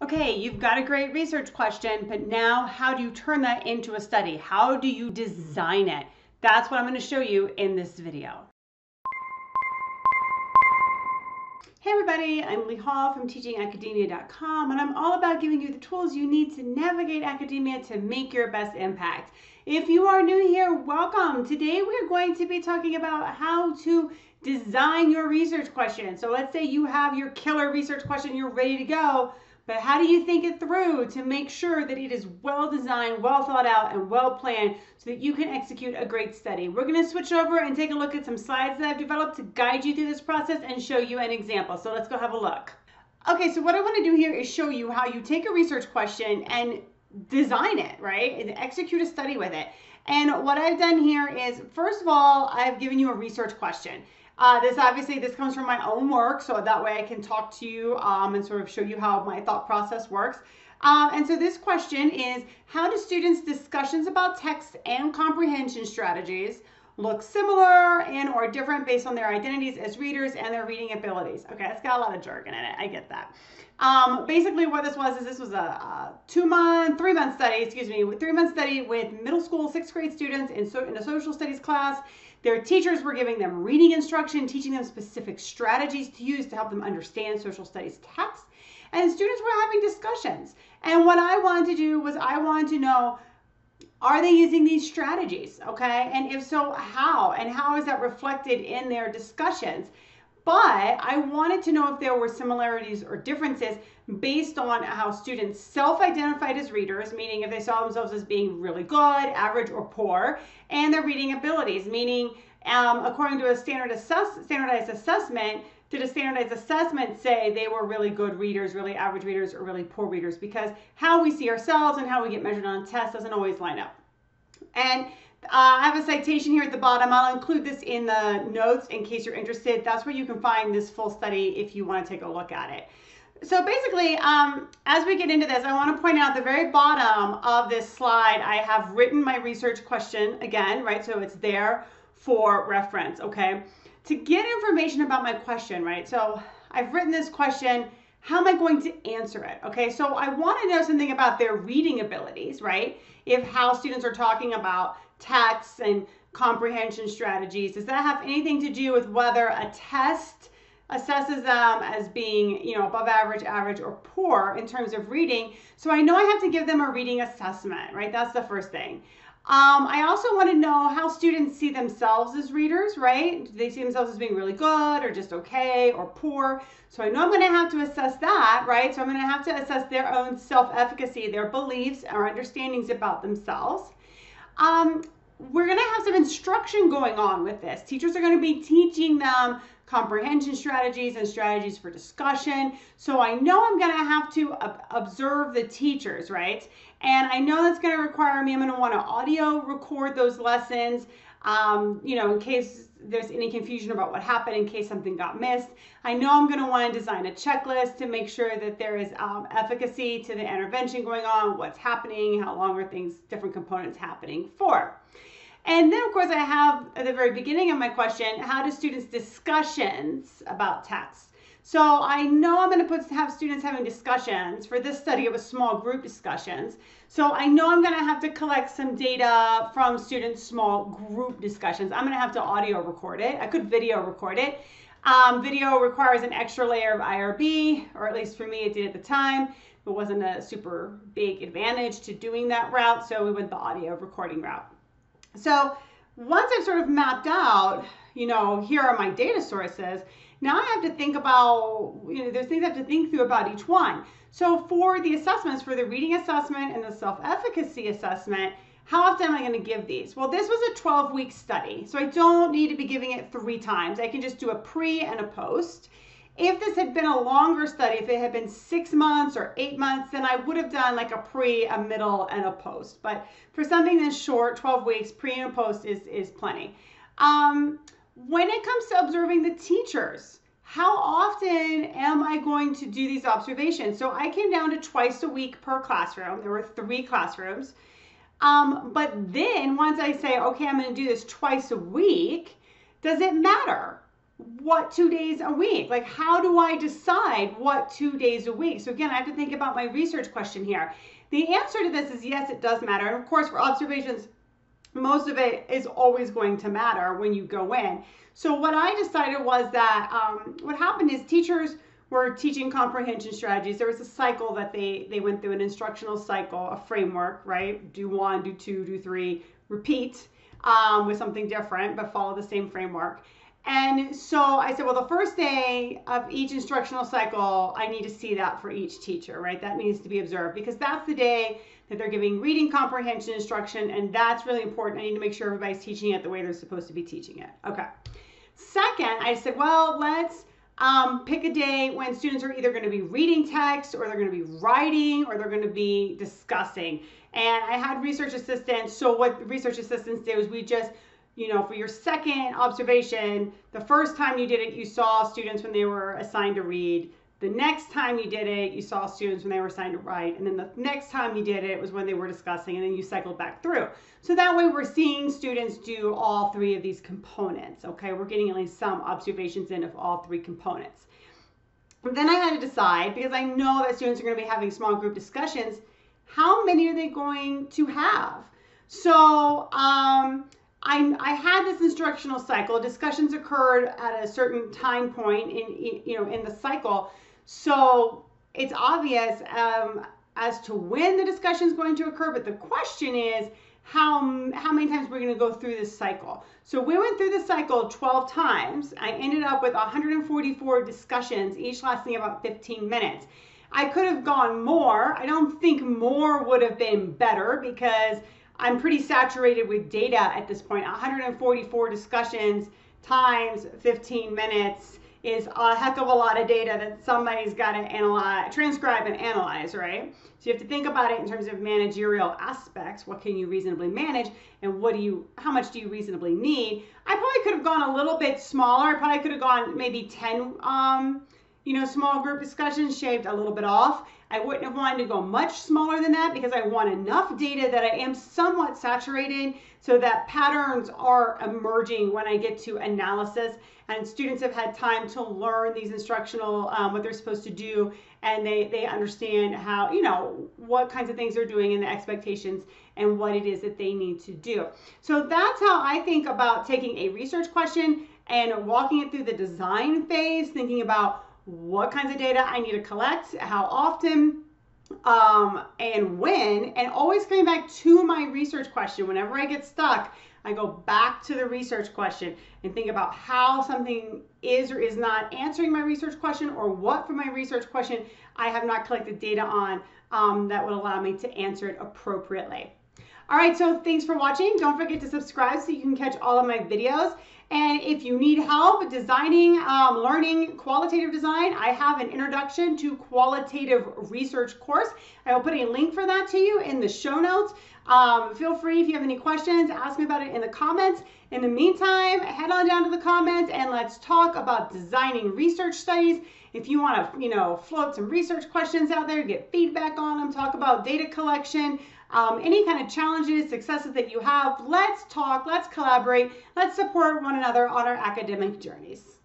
Okay, you've got a great research question, but now how do you turn that into a study? How do you design it? That's what I'm going to show you in this video. Hey everybody, I'm Leigh Hall from teachingacademia.com and I'm all about giving you the tools you need to navigate academia to make your best impact. If you are new here, welcome. Today we're going to be talking about how to design your research question. So let's say you have your killer research question, you're ready to go. But how do you think it through to make sure that it is well designed, well thought out, and well planned so that you can execute a great study? We're going to switch over and take a look at some slides that I've developed to guide you through this process and show you an example. So let's go have a look. Okay, so what I want to do here is show you how you take a research question and design it, right? And execute a study with it. And what I've done here is, first of all, I've given you a research question. Uh, this obviously, this comes from my own work, so that way I can talk to you um, and sort of show you how my thought process works. Um, and so this question is, how do students' discussions about text and comprehension strategies look similar and or different based on their identities as readers and their reading abilities? Okay, it's got a lot of jargon in it, I get that. Um, basically what this was is this was a, a two month, three month study, excuse me, three month study with middle school, sixth grade students in, so, in a social studies class their teachers were giving them reading instruction, teaching them specific strategies to use to help them understand social studies text. And students were having discussions. And what I wanted to do was I wanted to know are they using these strategies? Okay. And if so, how? And how is that reflected in their discussions? But I wanted to know if there were similarities or differences based on how students self identified as readers, meaning if they saw themselves as being really good, average, or poor, and their reading abilities, meaning um, according to a standard assess- standardized assessment, did a standardized assessment say they were really good readers, really average readers, or really poor readers? Because how we see ourselves and how we get measured on tests doesn't always line up. And uh, I have a citation here at the bottom. I'll include this in the notes in case you're interested. That's where you can find this full study if you want to take a look at it. So basically, um, as we get into this, I want to point out the very bottom of this slide, I have written my research question again, right? So it's there for reference, okay? To get information about my question, right? So I've written this question, how am I going to answer it? Okay, so I want to know something about their reading abilities, right? If how students are talking about texts and comprehension strategies, does that have anything to do with whether a test assesses them as being, you know, above average, average, or poor in terms of reading? So I know I have to give them a reading assessment, right? That's the first thing. Um, I also want to know how students see themselves as readers, right? Do they see themselves as being really good or just okay or poor? So I know I'm going to have to assess that, right? So I'm going to have to assess their own self efficacy, their beliefs or understandings about themselves. Um, we're going to have some instruction going on with this. Teachers are going to be teaching them comprehension strategies and strategies for discussion. So I know I'm going to have to observe the teachers, right? And I know that's going to require me, I'm going to want to audio record those lessons, um, you know, in case there's any confusion about what happened, in case something got missed. I know I'm going to want to design a checklist to make sure that there is um, efficacy to the intervention going on, what's happening, how long are things, different components happening for. And then, of course, I have at the very beginning of my question, how do students discussions about text? So I know I'm going to put have students having discussions for this study. It was small group discussions. So I know I'm going to have to collect some data from students' small group discussions. I'm going to have to audio record it. I could video record it. Um, video requires an extra layer of IRB, or at least for me, it did at the time. It wasn't a super big advantage to doing that route, so we went the audio recording route. So once I've sort of mapped out, you know, here are my data sources, now I have to think about, you know, there's things I have to think through about each one. So for the assessments, for the reading assessment and the self-efficacy assessment, how often am I going to give these? Well, this was a 12 week study, so I don't need to be giving it three times. I can just do a pre and a post. If this had been a longer study, if it had been six months or eight months, then I would have done like a pre, a middle, and a post. But for something that's short, 12 weeks, pre and post is, is plenty. Um, when it comes to observing the teachers, how often am I going to do these observations? So I came down to twice a week per classroom. There were three classrooms. Um, but then once I say, okay, I'm going to do this twice a week, does it matter? What two days a week? Like, how do I decide what two days a week? So, again, I have to think about my research question here. The answer to this is yes, it does matter. And of course, for observations, most of it is always going to matter when you go in. So, what I decided was that um, what happened is teachers were teaching comprehension strategies. There was a cycle that they, they went through, an instructional cycle, a framework, right? Do one, do two, do three, repeat um, with something different, but follow the same framework. And so I said, well, the first day of each instructional cycle, I need to see that for each teacher, right? That needs to be observed because that's the day that they're giving reading comprehension instruction, and that's really important. I need to make sure everybody's teaching it the way they're supposed to be teaching it. Okay. Second, I said, well, let's um, pick a day when students are either going to be reading text or they're going to be writing or they're going to be discussing. And I had research assistants. So what research assistants did was we just you know, for your second observation, the first time you did it, you saw students when they were assigned to read. The next time you did it, you saw students when they were assigned to write. And then the next time you did it was when they were discussing, and then you cycled back through. So that way we're seeing students do all three of these components, okay? We're getting at least some observations in of all three components. And then I had to decide, because I know that students are going to be having small group discussions, how many are they going to have? So um, I, I had this instructional cycle. Discussions occurred at a certain time point in you know in the cycle, so it's obvious um, as to when the discussion is going to occur. But the question is how how many times we're going to go through this cycle. So we went through the cycle 12 times. I ended up with 144 discussions, each lasting about 15 minutes. I could have gone more. I don't think more would have been better because I'm pretty saturated with data at this point. 144 discussions times 15 minutes is a heck of a lot of data that somebody's got to analyze, transcribe and analyze, right? So you have to think about it in terms of managerial aspects. What can you reasonably manage, and what do you, how much do you reasonably need? I probably could have gone a little bit smaller. I probably could have gone maybe 10, um, you know, small group discussions, shaved a little bit off. I wouldn't have wanted to go much smaller than that because I want enough data that I am somewhat saturated so that patterns are emerging when I get to analysis and students have had time to learn these instructional, um, what they're supposed to do and they, they understand how, you know, what kinds of things they're doing and the expectations and what it is that they need to do. So that's how I think about taking a research question and walking it through the design phase, thinking about what kinds of data I need to collect, how often, um, and when, and always coming back to my research question. Whenever I get stuck, I go back to the research question and think about how something is or is not answering my research question or what from my research question I have not collected data on um, that would allow me to answer it appropriately. All right, so thanks for watching. Don't forget to subscribe so you can catch all of my videos. And if you need help designing, um, learning qualitative design, I have an introduction to qualitative research course. I will put a link for that to you in the show notes. Um, feel free if you have any questions, ask me about it in the comments. In the meantime, head on down to the comments and let's talk about designing research studies. If you want to, you know, float some research questions out there, get feedback on them, talk about data collection, um, any kind of challenges, successes that you have, let's talk, let's collaborate, let's support one another on our academic journeys.